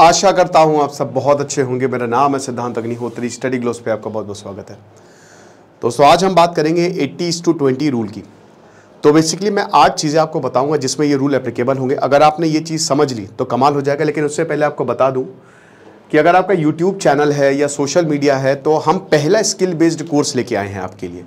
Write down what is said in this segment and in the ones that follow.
आशा करता हूँ आप सब बहुत अच्छे होंगे। मेरा नाम है सिद्धांत अग्निहोत्री। स्टडी ग्लोस पे आपका बहुत बहुत स्वागत है। दोस्तों, आज हम बात करेंगे 80 टू 20 रूल की। तो बेसिकली मैं आठ चीज़ें आपको बताऊँगा जिसमें ये रूल एप्लीकेबल होंगे। अगर आपने ये चीज़ समझ ली तो कमाल हो जाएगा, लेकिन उससे पहले आपको बता दूँ कि अगर आपका यूट्यूब चैनल है या सोशल मीडिया है तो हम पहला स्किल बेस्ड कोर्स लेके आए हैं आपके लिए।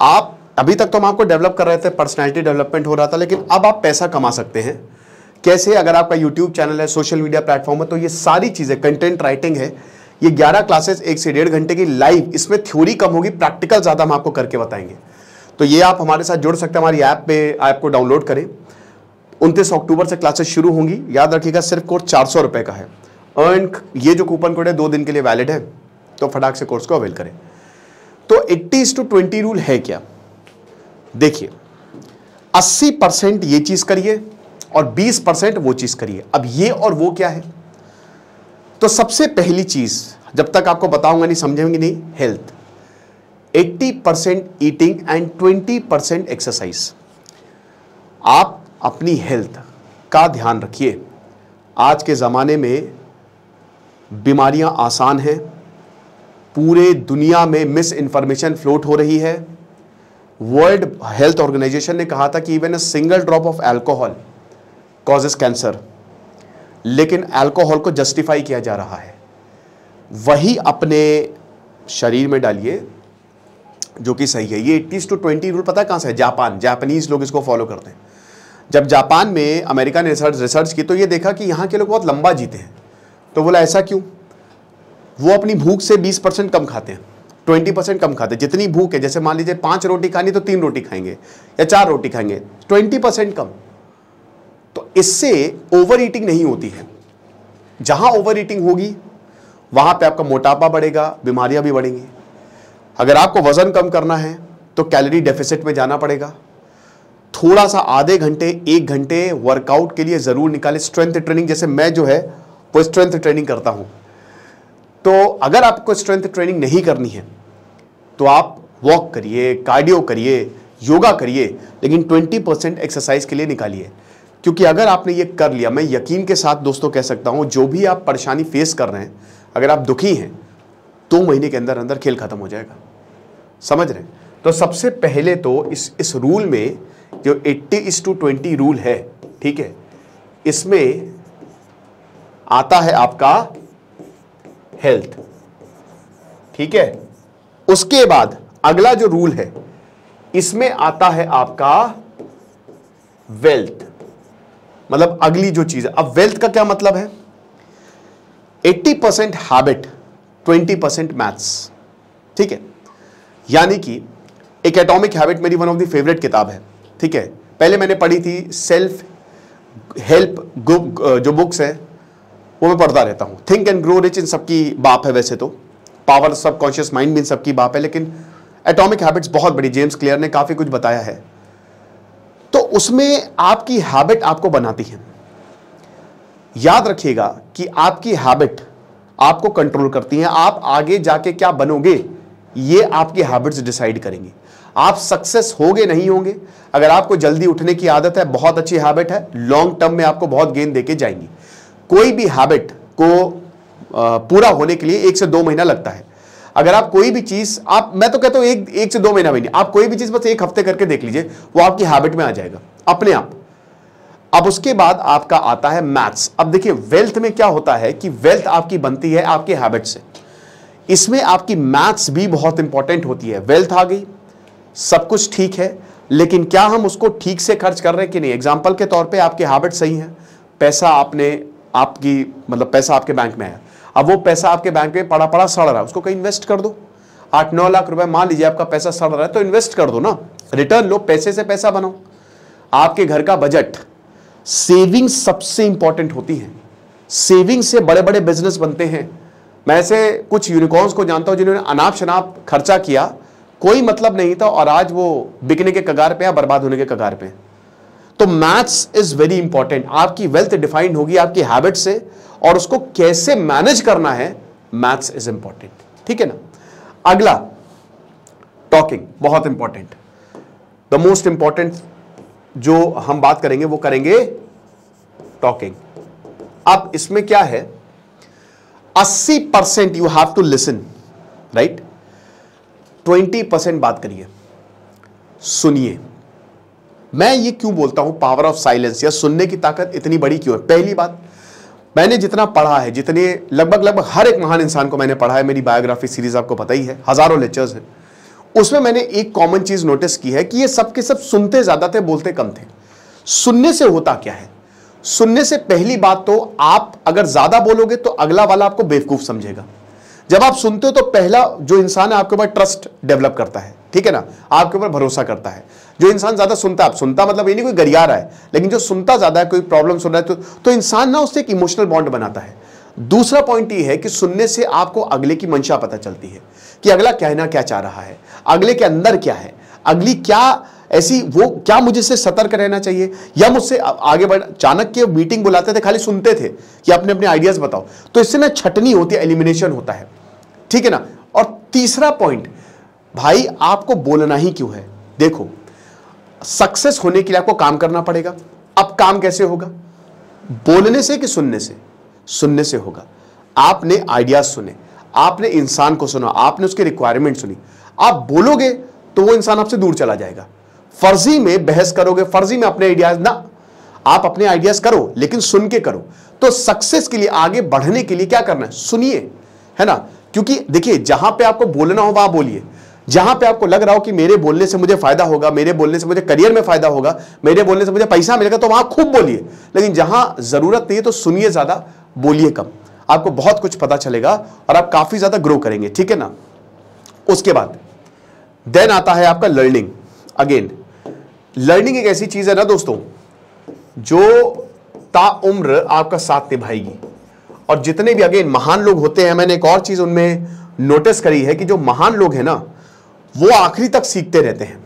आप, अभी तक तो हम आपको डेवलप कर रहे थे पर्सनैलिटी डेवलपमेंट हो रहा था, लेकिन अब आप पैसा कमा सकते हैं। कैसे अगर आपका यूट्यूब चैनल है सोशल मीडिया प्लेटफॉर्म है तो ये सारी चीज़ें कंटेंट राइटिंग है, ये 11 क्लासेस एक से डेढ़ घंटे की लाइव इसमें थ्योरी कम होगी प्रैक्टिकल ज़्यादा हम आपको करके बताएँगे। तो ये आप हमारे साथ जुड़ सकते हैं, हमारी ऐप पे ऐप को डाउनलोड करें। उनतीस अक्टूबर से क्लासेस शुरू होंगी, याद रखिएगा सिर्फ़ कोर्स चार सौ का है। अर्न ये जो कूपन कोड है, दो दिन के लिए वैलिड है तो फटाक से कोर्स को अवेल करें। तो एट्टी टू ट्वेंटी रूल है क्या? देखिए 80 परसेंट ये चीज़ करिए और 20 परसेंट वो चीज़ करिए। अब ये और वो क्या है? तो सबसे पहली चीज़, जब तक आपको बताऊँगा नहीं समझेंगे नहीं health 80 percent eating and 20 percent exercise आप अपनी हेल्थ का ध्यान रखिए। आज के ज़माने में बीमारियाँ आसान हैं। पूरे दुनिया में मिस इन्फॉर्मेशन फ्लोट हो रही है। वर्ल्ड हेल्थ ऑर्गेनाइजेशन ने कहा था कि even a single drop of alcohol causes cancer लेकिन अल्कोहल को जस्टिफाई किया जा रहा है। वही अपने शरीर में डालिए, जो कि सही है। ये एट्टीज टू ट्वेंटी रूल पता कहाँ से है? जापान। जापानीज लोग इसको फॉलो करते हैं। जब जापान में अमेरिका ने रिसर्च रिसर्च की तो ये देखा कि यहाँ के लोग बहुत लंबा जीते हैं। तो बोला, ऐसा क्यों? वो अपनी भूख से 20 परसेंट कम खाते हैं। 20 परसेंट कम खाते हैं। जितनी भूख है, जैसे मान लीजिए पाँच रोटी खानी तो तीन रोटी खाएँगे या चार रोटी खाएँगे। 20 परसेंट कम। इससे ओवर ईटिंग नहीं होती है। जहाँ ओवर ईटिंग होगी, वहाँ पे आपका मोटापा बढ़ेगा, बीमारियाँ भी बढ़ेंगी। अगर आपको वज़न कम करना है तो कैलोरी डेफिसिट में जाना पड़ेगा। थोड़ा सा आधे घंटे, एक घंटे वर्कआउट के लिए ज़रूर निकाले। स्ट्रेंथ ट्रेनिंग जैसे मैं जो है, वो स्ट्रेंथ ट्रेनिंग करता हूँ। तो अगर आपको स्ट्रेंथ ट्रेनिंग नहीं करनी है तो आप वॉक करिए कार्डियो करिए योगा करिए, लेकिन 20 परसेंट एक्सरसाइज के लिए निकालिए। क्योंकि अगर आपने ये कर लिया, मैं यकीन के साथ दोस्तों कह सकता हूँ, जो भी आप परेशानी फेस कर रहे हैं, अगर आप दुखी हैं, दो तो महीने के अंदर अंदर खेल खत्म हो जाएगा। समझ रहे हैं? तो सबसे पहले तो इस इस रूल में जो 80 इस टू ट्वेंटी रूल है, ठीक है, इसमें आता है आपका हेल्थ ठीक है? उसके बाद अगला जो रूल है, इसमें आता है आपका वेल्थ मतलब अगली जो चीज़ है। अब वेल्थ का क्या मतलब है? 80 परसेंट हैबिट 20 परसेंट मैथ्स ठीक है? यानी कि एक एटॉमिक हैबिट मेरी वन ऑफ़ द फेवरेट किताब है। ठीक है? पहले मैंने पढ़ी थी सेल्फ हेल्प ग्रुप जो बुक्स है, वो मैं पढ़ता रहता हूँ। थिंक एंड ग्रो रिच इन सबकी बाप है वैसे तो। पावर सबकॉन्शियस माइंड भी इन सबकी बाप है, लेकिन एटॉमिक हैबिट्स बहुत बड़ी। जेम्स क्लियर ने काफ़ी कुछ बताया है। उसमें आपकी हैबिट आपको बनाती है। याद रखिएगा कि आपकी हैबिट आपको कंट्रोल करती है। आप आगे जाके क्या बनोगे, ये आपकी हैबिट्स डिसाइड करेंगे। आप सक्सेस होगे नहीं होंगे। अगर आपको जल्दी उठने की आदत है, बहुत अच्छी हैबिट है लॉन्ग टर्म में आपको बहुत गेन देके जाएँगी। कोई भी हैबिट को पूरा होने के लिए एक से दो महीना लगता है। अगर आप कोई भी चीज़, आप, मैं तो कहता हूँ एक एक से दो महीना भी नहीं, आप कोई भी चीज़ बस एक हफ़्ते करके देख लीजिए, वो आपकी हैबिट में आ जाएगा, अपने आप। अब उसके बाद आपका आता है मैथ्स अब देखिए वेल्थ में क्या होता है कि वेल्थ आपकी बनती है आपके हैबिट से। इसमें आपकी मैथ्स भी बहुत इंपॉर्टेंट होती है। वेल्थ आ गई, सब कुछ ठीक है, लेकिन क्या हम उसको ठीक से खर्च कर रहे हैं कि नहीं? एग्ज़ाम्पल के तौर पे आपके हैबिट सही है। पैसा आपने, आपकी मतलब पैसा आपके बैंक में है अब वो पैसा आपके बैंक में पड़ा पड़ा सड़ रहा है, उसको कहीं इन्वेस्ट कर दो। आठ नौ लाख रुपए, मान लीजिए आपका पैसा सड़ रहा है तो इन्वेस्ट कर दो ना। रिटर्न लो, पैसे से पैसा बनाओ। आपके घर का बजट सेविंग सबसे इंपॉर्टेंट होती है। सेविंग से बड़े बड़े बिज़नेस बनते हैं। मैं ऐसे कुछ यूनिकॉर्न्स को जानता हूँ जिन्होंने अनाप शनाप खर्चा किया। कोई मतलब नहीं था और आज वो बिकने के कगार पे या बर्बाद होने के कगार पे। तो मैथ्स इज़ वेरी इंपॉर्टेंट आपकी वेल्थ डिफाइंड होगी आपकी हैबिट से और उसको कैसे मैनेज करना है मैथ्स इज़ इंपॉर्टेंट ठीक है ना? अगला टॉकिंग बहुत इंपॉर्टेंट द मोस्ट इंपॉर्टेंट जो हम बात करेंगे, वो करेंगे टॉकिंग अब इसमें क्या है? अस्सी percent you have to listen right twenty percent बात करिए। सुनिए। मैं ये क्यों बोलता हूँ? पावर ऑफ़ साइलेंस या सुनने की ताकत इतनी बड़ी क्यों है? पहली बात मैंने जितना पढ़ा है, जितने लगभग लगभग हर एक महान इंसान को मैंने पढ़ा है, मेरी बायोग्राफी सीरीज़ आपको पता ही है, हज़ारों लेक्चर्स हैं। उसमें मैंने एक कॉमन चीज़ नोटिस की है कि ये सब के सब सुनते ज़्यादा थे, बोलते कम थे। सुनने से होता क्या है? सुनने से पहली बात तो आप अगर ज़्यादा बोलोगे तो अगला वाला आपको बेवकूफ़ समझेगा। जब आप सुनते हो तो पहला जो इंसान है आपके ऊपर ट्रस्ट डेवलप करता है ठीक है ना? आपके ऊपर भरोसा करता है। जो इंसान ज़्यादा सुनता है आप सुनता मतलब ये नहीं कोई गरिया रहा है लेकिन जो सुनता ज़्यादा है कोई प्रॉब्लम सुन रहा है तो, तो इंसान ना उससे एक इमोशनल बॉन्ड बनाता है। दूसरा पॉइंट ये है कि सुनने से आपको अगले की मंशा पता चलती है कि अगला कहना क्या चाह रहा है अगले के अंदर क्या है अगली क्या ऐसी वो क्या मुझे से सतर्क रहना चाहिए? या मुझसे आगे बढ़, चाणक्य मीटिंग बुलाते थे, खाली सुनते थे कि अपने अपने आइडियाज़ बताओ। तो इससे ना छटनी होती है एलिमिनेशन होता है। ठीक है ना? और तीसरा पॉइंट भाई आपको बोलना ही क्यों है? देखो सक्सेस होने के लिए आपको काम करना पड़ेगा। अब काम कैसे होगा? बोलने से कि सुनने से? सुनने से होगा। आपने आइडियाज़ सुने, आपने इंसान को सुना, आपने उसकी रिक्वायरमेंट सुनी। आप बोलोगे तो वो इंसान आपसे दूर चला जाएगा। फर्जी में बहस करोगे, फर्जी में अपने आइडियाज़ ना। आप अपने आइडियाज़ करो, लेकिन सुन के करो। तो सक्सेस के लिए, आगे बढ़ने के लिए क्या करना है? सुनिए, है ना? क्योंकि देखिए, जहाँ पे आपको बोलना हो, वहाँ बोलिए। जहाँ पे आपको लग रहा हो कि मेरे बोलने से मुझे फ़ायदा होगा, मेरे बोलने से मुझे करियर में फ़ायदा होगा, मेरे बोलने से मुझे पैसा मिलेगा तो वहाँ खूब बोलिए। लेकिन जहाँ ज़रूरत नहीं है तो सुनिए ज़्यादा, बोलिए कम। आपको बहुत कुछ पता चलेगा और आप काफ़ी ज़्यादा ग्रो करेंगे, ठीक है ना? उसके बाद देन आता है आपका लर्निंग अगेन लर्निंग एक ऐसी चीज़ है ना दोस्तों जो ताउम्र आपका साथ निभाएगी। और जितने भी अगेन महान लोग होते हैं मैंने एक और चीज़ उनमें नोटिस करी है कि जो महान लोग हैं ना वो आखिरी तक सीखते रहते हैं।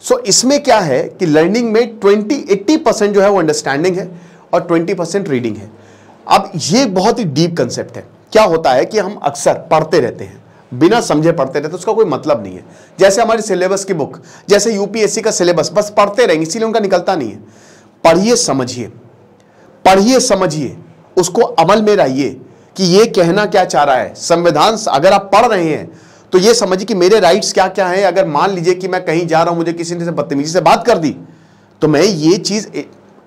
सो so, इसमें क्या है कि लर्निंग में 20 80 परसेंट जो है वो अंडरस्टैंडिंग है और 20 परसेंट रीडिंग है। अब ये बहुत ही डीप कंसेप्ट है। क्या होता है कि हम अक्सर पढ़ते रहते हैं। बिना समझे पढ़ते रहते उसका कोई मतलब नहीं है। जैसे हमारी सिलेबस की बुक जैसे यूपीएससी का सिलेबस बस पढ़ते रहेंगे इसीलिए उनका निकलता नहीं है। पढ़िए, समझिए। पढ़िए, समझिए। उसको अमल में रहिए कि ये कहना क्या चाह रहा है। संविधान अगर आप पढ़ रहे हैं तो ये समझिए कि मेरे राइट्स क्या क्या हैं। अगर मान लीजिए कि मैं कहीं जा रहा हूँ, मुझे किसी ने बदतमीजी से बात कर दी तो मैं ये चीज़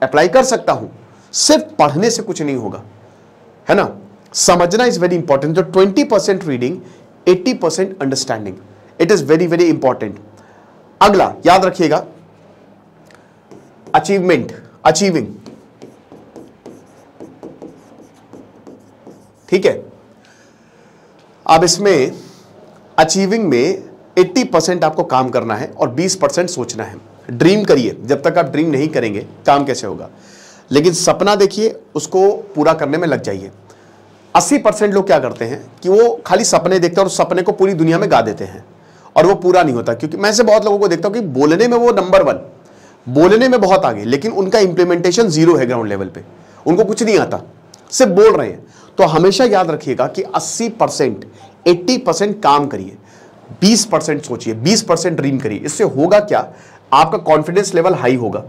अप्लाई कर सकता हूँ। सिर्फ़ पढ़ने से कुछ नहीं होगा। है ना? समझना इज़ वेरी इंपॉर्टेंट जो twenty percent reading eighty percent understanding it is very very important अगला, याद रखिएगा। अचीवमेंट अचीविंग ठीक है? अब इसमें अचीविंग में 80 परसेंट आपको काम करना है और 20 परसेंट सोचना है। ड्रीम करिए। जब तक आप ड्रीम नहीं करेंगे, काम कैसे होगा? लेकिन सपना देखिए, उसको पूरा करने में लग जाइए। 80 परसेंट लोग क्या करते हैं कि वो खाली सपने देखते हैं और सपने को पूरी दुनिया में गा देते हैं और वो पूरा नहीं होता। क्योंकि मैं से बहुत लोगों को देखता हूँ कि बोलने में वो नंबर वन बोलने में बहुत आगे, लेकिन उनका इंप्लीमेंटेशन ज़ीरो है ग्राउंड लेवल पे। उनको कुछ नहीं आता, सिर्फ़ बोल रहे हैं। तो हमेशा याद रखिएगा कि 80 परसेंट, एट्टी परसेंट काम करिए 20 परसेंट सोचिए 20 परसेंट ड्रीम करिए। इससे होगा क्या? आपका कॉन्फिडेंस लेवल हाई होगा।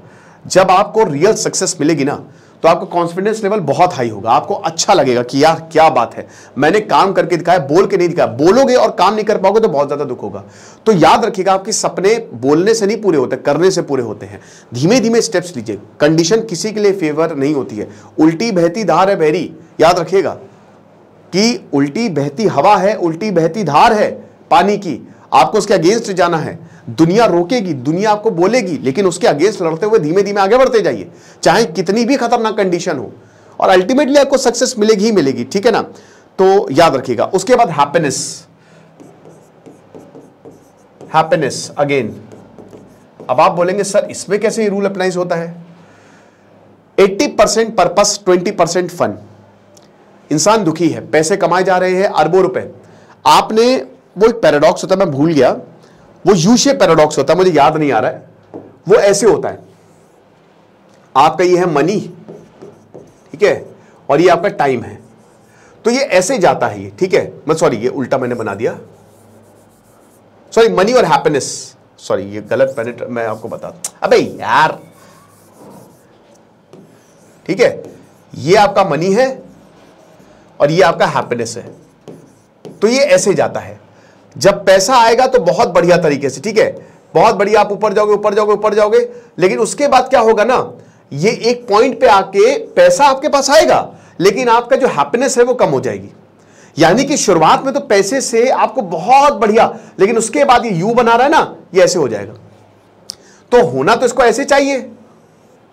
जब आपको रियल सक्सेस मिलेगी ना तो आपका कॉन्फिडेंस लेवल बहुत हाई होगा। आपको अच्छा लगेगा कि यार, क्या बात है। मैंने काम करके दिखाया, बोल के नहीं दिखाया। बोलोगे और काम नहीं कर पाओगे तो बहुत ज़्यादा दुख होगा। तो याद रखिएगा आपके सपने बोलने से नहीं पूरे होते, करने से पूरे होते हैं। धीमे धीमे स्टेप्स लीजिए। कंडीशन किसी के लिए फेवर नहीं होती है। उल्टी बहती धार है बहरी। याद रखिएगा कि उल्टी बहती हवा है, उल्टी बहती धार है पानी की। आपको उसके अगेंस्ट जाना है। दुनिया रोकेगी, दुनिया आपको बोलेगी, लेकिन उसके अगेंस्ट लड़ते हुए धीमे धीमे आगे बढ़ते जाइए। चाहे कितनी भी खतरनाक कंडीशन हो, और अल्टीमेटली आपको सक्सेस मिलेगी ही मिलेगी, ठीक है ना? तो याद रखिएगा, उसके बाद हैप्पीनेस हैप्पीनेस अगेन अब आप बोलेंगे, सर, इसमें कैसे रूल अप्लाइज होता है? 80 परसेंट पर्पस 20 परसेंट फन इंसान दुखी है, पैसे कमाए जा रहे हैं, अरबों रुपए। आपने वो एक पैराडॉक्स होता है, मैं भूल गया। वो यू शेप पैराडॉक्स होता है, मुझे याद नहीं आ रहा है। वो ऐसे होता है। आपका ये है मनी, ठीक है? और ये आपका टाइम है। तो ये ऐसे जाता है ये, ठीक है? मैं सॉरी, ये उल्टा मैंने बना दिया। सॉरी, मनी और हैप्पीनेस। सॉरी, ये गलत मैंने मैं आपको बता अबे यार! ठीक है? ये आपका मनी है और ये आपका हैप्पीनेस है। तो ये ऐसे जाता है। जब पैसा आएगा तो बहुत बढ़िया तरीके से, ठीक है? बहुत बढ़िया आप ऊपर जाओगे ऊपर जाओगे ऊपर जाओगे, लेकिन उसके बाद क्या होगा ना, ये एक पॉइंट पे आके पैसा आपके पास आएगा, लेकिन आपका जो हैप्पीनेस है वो कम हो जाएगी। यानी कि शुरुआत में तो पैसे से आपको बहुत बढ़िया, लेकिन उसके बाद ये यू बना रहा है ना, ये ऐसे हो जाएगा। तो होना तो इसको ऐसे चाहिए,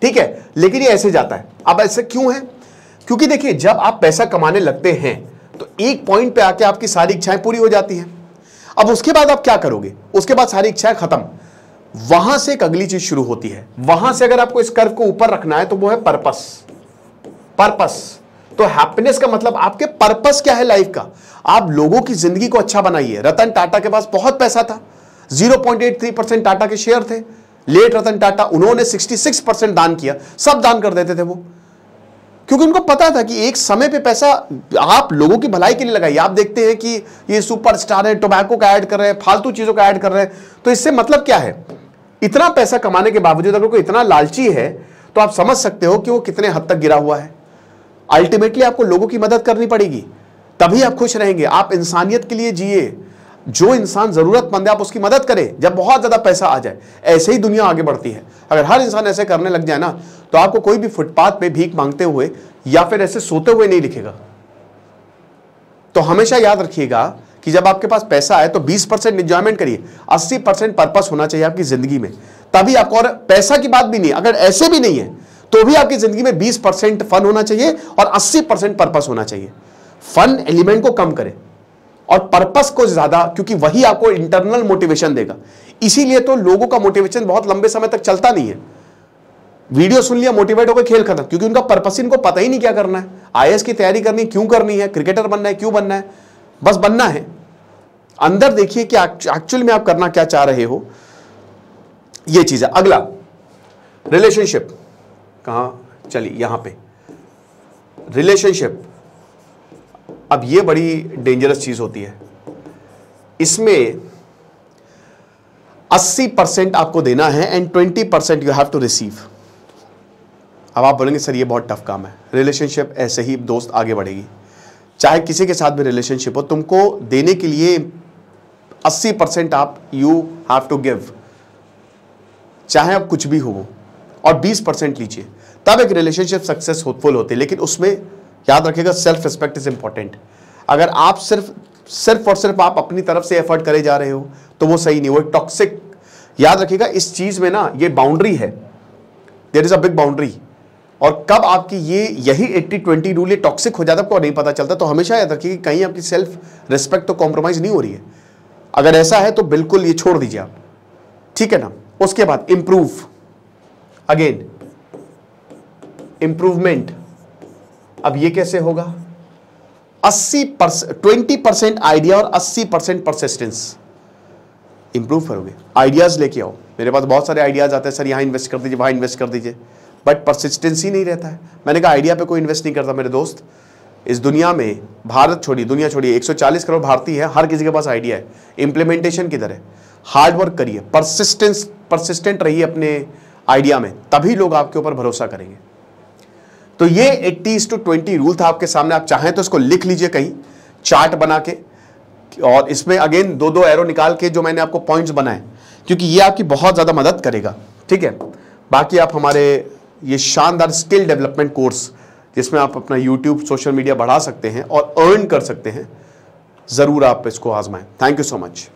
ठीक है? लेकिन ये ऐसे जाता है। अब ऐसे क्यों है? क्योंकि देखिए, जब आप पैसा कमाने लगते हैं तो एक पॉइंट पे आके आपकी सारी इच्छाएँ पूरी हो जाती हैं। अब उसके बाद आप क्या करोगे? उसके बाद सारी इच्छाएँ खत्म। वहाँ से एक अगली चीज़ शुरू होती है। वहाँ से अगर आपको इस कर्व को ऊपर रखना है तो वो है पर्पस पर्पस तो हैप्पीनेस का मतलब आपके पर्पस क्या है लाइफ का? आप लोगों की ज़िंदगी को अच्छा बनाइए। रतन टाटा के पास बहुत पैसा था। 0.83 परसेंट टाटा के शेयर थे। लेट रतन टाटा, उन्होंने 66 परसेंट दान किया। सब दान कर देते थे वो। क्योंकि उनको पता था कि एक समय पे पैसा आप लोगों की भलाई के लिए लगाइए आप देखते हैं कि ये सुपरस्टार है टोबैको का ऐड कर रहे हैं, फालतू चीज़ों का ऐड कर रहे हैं। तो इससे मतलब क्या है? इतना पैसा कमाने के बावजूद अगर कोई इतना लालची है तो आप समझ सकते हो कि वो कितने हद तक गिरा हुआ है। अल्टीमेटली आपको लोगों की मदद करनी पड़ेगी। तभी आप खुश रहेंगे। आप इंसानियत के लिए जिए। जो इंसान जरूरतमंद है, आप उसकी मदद करें, जब बहुत ज़्यादा पैसा आ जाए। ऐसे ही दुनिया आगे बढ़ती है। अगर हर इंसान ऐसे करने लग जाए ना तो आपको कोई भी फुटपाथ पे भीख मांगते हुए या फिर ऐसे सोते हुए नहीं लिखेगा। तो हमेशा याद रखिएगा कि जब आपके पास पैसा है तो 20 परसेंट इंजॉयमेंट करिए। 80 परसेंट पर्पस होना चाहिए आपकी ज़िंदगी में। तभी आपको और पैसा की बात भी नहीं, अगर ऐसे भी नहीं है तो भी आपकी ज़िंदगी में 20 परसेंट फन होना चाहिए और 80 परसेंट पर्पस होना चाहिए। फन एलिमेंट को कम करें। और पर्पस को ज़्यादा, क्योंकि वही आपको इंटरनल मोटिवेशन देगा। इसीलिए तो लोगों का मोटिवेशन बहुत लंबे समय तक चलता नहीं है। वीडियो सुन लिया मोटिवेट होकर खेल खत्म, क्योंकि उनका पर्पस इनको पता ही नहीं क्या करना है। आई की तैयारी करनी क्यों करनी है क्रिकेटर बनना है, क्यों बनना है, बस बनना है। अंदर देखिए कि एक्चुअल में आप करना क्या चाह रहे हो। ये चीज़ है। अगला रिलेशनशिप कहा? चलिए, यहाँ पे। रिलेशनशिप अब ये बड़ी डेंजरस चीज़ होती है। इसमें 80 परसेंट आपको देना है and 20 percent you have to receive अब आप बोलेंगे, सर, ये बहुत टफ काम है। रिलेशनशिप ऐसे ही दोस्त आगे बढ़ेगी। चाहे किसी के साथ भी रिलेशनशिप हो, तुमको देने के लिए 80 परसेंट आप यू हैव टू गिव चाहे आप कुछ भी हो, और 20 परसेंट लीजिए। तब एक रिलेशनशिप सक्सेस सक्सेसफुल होती है, लेकिन उसमें याद रखिएगा सेल्फ रिस्पेक्ट इज़ इंपॉर्टेंट अगर आप सिर्फ़ सिर्फ़ और सिर्फ़ आप अपनी तरफ़ से एफर्ट करे जा रहे हो तो वो सही नहीं, वो टॉक्सिक याद रखिएगा, इस चीज़ में ना ये बाउंड्री है। There is a big boundary और कब आपकी ये, यही 80 20 रूल ये टॉक्सिक हो जाता है, आपको नहीं पता चलता तो हमेशा याद रखिए कहीं आपकी सेल्फ रिस्पेक्ट तो कॉम्प्रोमाइज नहीं हो रही है। अगर ऐसा है तो बिल्कुल ये छोड़ दीजिए आप। ठीक है ना? उसके बाद इंप्रूव अगेन इंप्रूवमेंट अब ये कैसे होगा? 80 परसेंट ट्वेंटी परसेंट आइडिया और 80 परसेंट परसिस्टेंस इंप्रूव करोगे। आइडियाज़ लेके आओ। मेरे पास बहुत सारे आइडियाज़ आते हैं, सर, यहाँ इन्वेस्ट कर दीजिए, वहाँ इन्वेस्ट कर दीजिए। बट परसिस्टेंसी नहीं रहता है। मैंने कहा आइडिया पे कोई इन्वेस्ट नहीं करता, मेरे दोस्त। इस दुनिया में भारत छोड़िए, दुनिया छोड़िए 140 करोड़ भारतीय है, हर किसी के पास आइडिया है। इंप्लीमेंटेशन किधर है? हार्डवर्क करिए। परसिस्टेंस परसिस्टेंट रहिए अपने आइडिया में। तभी लोग आपके ऊपर भरोसा करेंगे। तो ये 80 टू ट्वेंटी रूल था आपके सामने, आप चाहें तो इसको लिख लीजिए कहीं चार्ट बना के, और इसमें अगेन दो दो एरो निकाल के जो मैंने आपको पॉइंट्स बनाए, क्योंकि ये आपकी बहुत ज़्यादा मदद करेगा, ठीक है? बाकी आप हमारे ये शानदार स्किल डेवलपमेंट कोर्स जिसमें आप अपना यूट्यूब सोशल मीडिया बढ़ा सकते हैं और अर्न कर सकते हैं, ज़रूर आप इसको आजमाएँ। Thank you so much